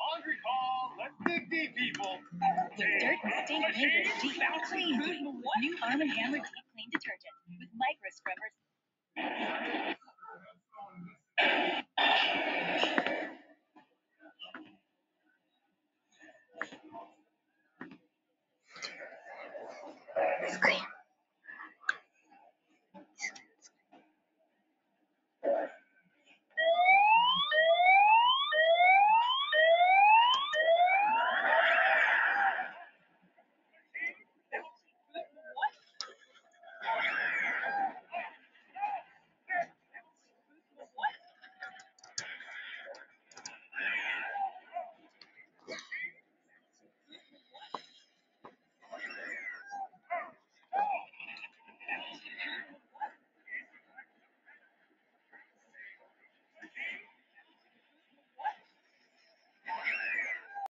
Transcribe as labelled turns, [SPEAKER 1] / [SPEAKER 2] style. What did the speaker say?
[SPEAKER 1] Laundry call. Let's dig deep, people.
[SPEAKER 2] The dirt, stink, lingers deep. Clean. New Arm & Hammer Deep Clean Detergent with micro scrubbers. It's clean.